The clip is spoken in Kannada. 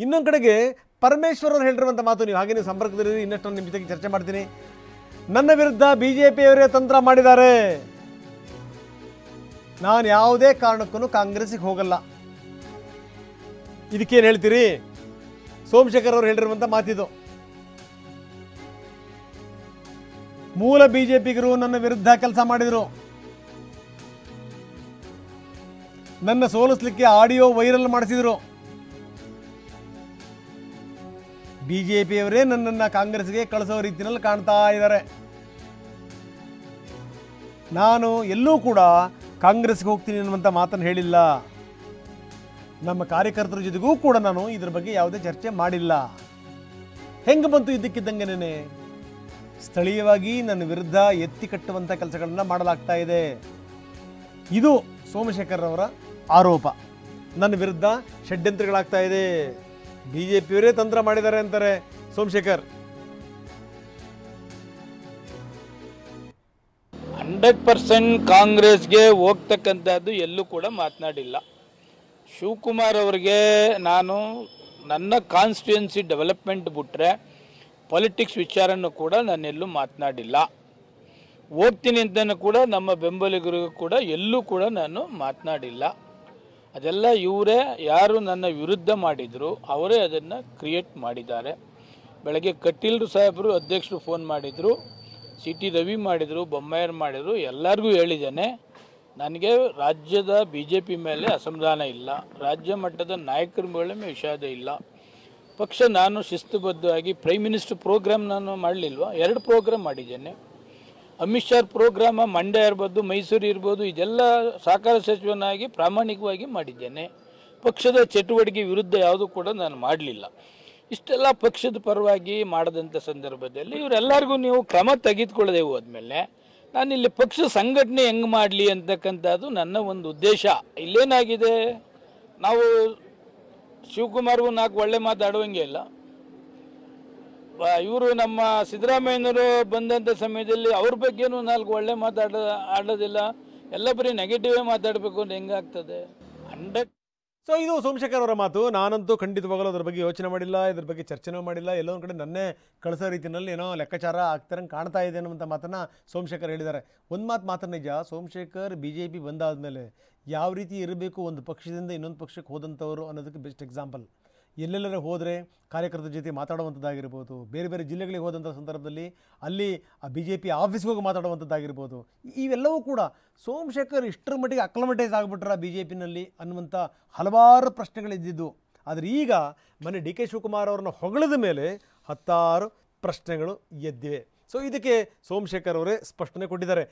ಇನ್ನೊಂದು ಕಡೆಗೆ ಪರಮೇಶ್ವರ್ ಅವರು ಹೇಳಿರುವಂಥ ಮಾತು ನೀವು ಹಾಗೆ ನೀವು ಸಂಪರ್ಕದಲ್ಲಿ ಇನ್ನಷ್ಟು ನಾನು ನಿಮ್ಮ ಜೊತೆಗೆ ಚರ್ಚೆ ಮಾಡ್ತೀನಿ. ನನ್ನ ವಿರುದ್ಧ ಬಿ ಜೆ ತಂತ್ರ ಮಾಡಿದ್ದಾರೆ. ನಾನು ಯಾವುದೇ ಕಾರಣಕ್ಕೂ ಕಾಂಗ್ರೆಸ್ಸಿಗೆ ಹೋಗಲ್ಲ. ಇದಕ್ಕೇನು ಹೇಳ್ತೀರಿ? ಸೋಮಶೇಖರ್ ಅವರು ಹೇಳಿರುವಂಥ ಮಾತಿದು. ಮೂಲ ಬಿ ಜೆ ನನ್ನ ವಿರುದ್ಧ ಕೆಲಸ ಮಾಡಿದರು. ನನ್ನ ಸೋಲಿಸ್ಲಿಕ್ಕೆ ಆಡಿಯೋ ವೈರಲ್ ಮಾಡಿಸಿದರು. ಬಿಜೆಪಿಯವರೇ ನನ್ನನ್ನು ಕಾಂಗ್ರೆಸ್ಗೆ ಕಳಿಸೋ ರೀತಿಯಲ್ಲಿ ಕಾಣ್ತಾ ಇದ್ದಾರೆ. ನಾನು ಎಲ್ಲೂ ಕೂಡ ಕಾಂಗ್ರೆಸ್ಗೆ ಹೋಗ್ತೀನಿ ಅನ್ನುವಂಥ ಮಾತನ್ನು ಹೇಳಿಲ್ಲ. ನಮ್ಮ ಕಾರ್ಯಕರ್ತರ ಜೊತೆಗೂ ಕೂಡ ನಾನು ಇದ್ರ ಬಗ್ಗೆ ಯಾವುದೇ ಚರ್ಚೆ ಮಾಡಿಲ್ಲ. ಹೆಂಗೆ ಬಂತು ಇದ್ದಕ್ಕಿದ್ದಂಗೆನೇ ಸ್ಥಳೀಯವಾಗಿ ನನ್ನ ವಿರುದ್ಧ ಎತ್ತಿ ಕಟ್ಟುವಂಥ ಕೆಲಸಗಳನ್ನು ಮಾಡಲಾಗ್ತಾ ಇದೆ. ಇದು ಸೋಮಶೇಖರ್ ಅವರ ಆರೋಪ. ನನ್ನ ವಿರುದ್ಧ ಷಡ್ಯಂತ್ರಗಳಾಗ್ತಾ ಇದೆ. ಬಿ ಜೆ ಪಿಯವರೇ ತಂತ್ರ ಮಾಡಿದ್ದಾರೆ ಅಂತಾರೆ ಸೋಮಶೇಖರ್. ಹಂಡ್ರೆಡ್ ಪರ್ಸೆಂಟ್ ಕಾಂಗ್ರೆಸ್ಗೆ ಹೋಗ್ತಕ್ಕಂಥದ್ದು ಎಲ್ಲೂ ಕೂಡ ಮಾತನಾಡಿಲ್ಲ. ಶಿವಕುಮಾರ್ ಅವರಿಗೆ ನಾನು ನನ್ನ ಕಾನ್ಸ್ಟಿಟ್ಯೂನ್ಸಿ ಡೆವಲಪ್ಮೆಂಟ್ ಬಿಟ್ಟರೆ ಪಾಲಿಟಿಕ್ಸ್ ವಿಚಾರನೂ ಕೂಡ ನಾನೆಲ್ಲೂ ಮಾತನಾಡಿಲ್ಲ. ಹೋಗ್ತೀನಿ ಅಂತಲೂ ಕೂಡ ನಮ್ಮ ಬೆಂಬಲಿಗರಿಗೂ ಕೂಡ ಎಲ್ಲೂ ಕೂಡ ನಾನು ಮಾತನಾಡಿಲ್ಲ. ಅದೆಲ್ಲ ಇವರೇ ಯಾರು ನನ್ನ ವಿರುದ್ಧ ಮಾಡಿದರು, ಅವರೇ ಅದನ್ನು ಕ್ರಿಯೇಟ್ ಮಾಡಿದ್ದಾರೆ. ಬೆಳಗ್ಗೆ ಕಟೀಲ್ರು ಸಾಹೇಬರು ಅಧ್ಯಕ್ಷರು ಫೋನ್ ಮಾಡಿದರು ಸಿ ಟಿ ರವಿ ಮಾಡಿದರು, ಬೊಮ್ಮಾಯರ್ ಮಾಡಿದರು, ಎಲ್ಲರಿಗೂ ಹೇಳಿದ್ದೇನೆ, ನನಗೆ ರಾಜ್ಯದ ಬಿ ಜೆ ಪಿ ಮೇಲೆ ಅಸಮಾಧಾನ ಇಲ್ಲ, ರಾಜ್ಯ ಮಟ್ಟದ ನಾಯಕರ ಮೇಲೆ ವಿಷಾದ ಇಲ್ಲ. ಪಕ್ಷ ನಾನು ಶಿಸ್ತುಬದ್ಧವಾಗಿ ಪ್ರೈಮ್ ಮಿನಿಸ್ಟರ್ ಪ್ರೋಗ್ರಾಮ್ ನಾನು ಮಾಡಲಿಲ್ವ? ಎರಡು ಪ್ರೋಗ್ರಾಮ್ ಮಾಡಿದ್ದೇನೆ. ಅಮಿತ್ ಶಾ ಪ್ರೋಗ್ರಾಮ ಮಂಡ್ಯ ಇರ್ಬೋದು, ಮೈಸೂರು ಇರ್ಬೋದು, ಇದೆಲ್ಲ ಸಹಕಾರ ಸಚಿವನಾಗಿ ಪ್ರಾಮಾಣಿಕವಾಗಿ ಮಾಡಿದ್ದೇನೆ. ಪಕ್ಷದ ಚಟುವಟಿಕೆ ವಿರುದ್ಧ ಯಾವುದೂ ಕೂಡ ನಾನು ಮಾಡಲಿಲ್ಲ. ಇಷ್ಟೆಲ್ಲ ಪಕ್ಷದ ಪರವಾಗಿ ಮಾಡದಂಥ ಸಂದರ್ಭದಲ್ಲಿ ಇವರೆಲ್ಲರಿಗೂ ನೀವು ಕ್ರಮ ತೆಗೆದುಕೊಳ್ಳದೆ ಹೋದ್ಮೇಲೆ ಇಲ್ಲಿ ಪಕ್ಷ ಸಂಘಟನೆ ಹೆಂಗೆ ಮಾಡಲಿ ಅಂತಕ್ಕಂಥದ್ದು ನನ್ನ ಒಂದು ಉದ್ದೇಶ. ಇಲ್ಲೇನಾಗಿದೆ? ನಾವು ಶಿವಕುಮಾರ್ಗೂ ನಾಲ್ಕು ಒಳ್ಳೆ ಮಾತಾಡುವಂಗೆ ಇಲ್ಲ. ಇವರು ನಮ್ಮ ಸಿದ್ದರಾಮಯ್ಯನವರು ಬಂದಂಥ ಸಮಯದಲ್ಲಿ ಅವ್ರ ಬಗ್ಗೆನೂ ನಾಲ್ಕು ಒಳ್ಳೆ ಮಾತಾಡ, ಆಡೋದಿಲ್ಲ. ಎಲ್ಲ ಬರೀ ನೆಗೆಟಿವೇ ಮಾತಾಡಬೇಕು ಅಂದ್ರೆ ಹೆಂಗಾಗ್ತದೆ ಸೊ ಇದು ಸೋಮಶೇಖರ್ ಅವರ ಮಾತು. ನಾನಂತೂ ಖಂಡಿತವಾಗಲೂ ಅದ್ರ ಬಗ್ಗೆ ಯೋಚನೆ ಮಾಡಿಲ್ಲ, ಇದ್ರ ಬಗ್ಗೆ ಚರ್ಚೆನೂ ಮಾಡಿಲ್ಲ. ಎಲ್ಲೋ ಒಂದು ಕಡೆ ನನ್ನೇ ಕಳಿಸೋ ರೀತಿಯಲ್ಲಿ ಏನೋ ಲೆಕ್ಕಾಚಾರ ಆಗ್ತಾರಂಗೆ ಕಾಣ್ತಾ ಇದೆ ಅನ್ನುವಂಥ ಮಾತನ್ನು ಸೋಮಶೇಖರ್ ಹೇಳಿದ್ದಾರೆ. ಒಂದು ಮಾತು ಮಾತ್ರ ನಿಜ, ಸೋಮಶೇಖರ್ ಬಿ ಜೆ ಪಿ ಬಂದಾದ ಮೇಲೆ ಯಾವ ರೀತಿ ಇರಬೇಕು, ಒಂದು ಪಕ್ಷದಿಂದ ಇನ್ನೊಂದು ಪಕ್ಷಕ್ಕೆ ಹೋದಂಥವ್ರು ಅನ್ನೋದಕ್ಕೆ ಬೆಸ್ಟ್ ಎಕ್ಸಾಂಪಲ್ ಎಲ್ಲೆಲ್ಲರ ಹೋದರೆ ಕಾರ್ಯಕರ್ತರ ಜೊತೆ ಮಾತಾಡುವಂಥದ್ದಾಗಿರ್ಬೋದು ಬೇರೆ ಬೇರೆ ಜಿಲ್ಲೆಗಳಿಗೆ ಹೋದಂಥ ಸಂದರ್ಭದಲ್ಲಿ ಅಲ್ಲಿ ಆ ಬಿ ಜೆ ಪಿ ಆಫೀಸ್ಗೆ ಹೋಗಿ ಮಾತಾಡುವಂಥದ್ದಾಗಿರ್ಬೋದು ಇವೆಲ್ಲವೂ ಕೂಡ ಸೋಮಶೇಖರ್ ಇಷ್ಟರ ಮಟ್ಟಿಗೆ ಅಕ್ಲಮಟೈಸ್ ಆಗಿಬಿಟ್ರ ಬಿ ಜೆ ಪಿನಲ್ಲಿ ಅನ್ನುವಂಥ ಹಲವಾರು ಪ್ರಶ್ನೆಗಳಿದ್ದಿದ್ದು ಆದರೆ ಈಗ ಮೊನ್ನೆ ಡಿ ಕೆ ಶಿವಕುಮಾರ್ ಅವರನ್ನು ಹೊಗಳಿದ ಮೇಲೆ ಹತ್ತಾರು ಪ್ರಶ್ನೆಗಳು ಎದ್ದಿವೆ. ಸೊ ಇದಕ್ಕೆ ಸೋಮಶೇಖರ್ ಅವರೇ ಸ್ಪಷ್ಟನೆ ಕೊಟ್ಟಿದ್ದಾರೆ.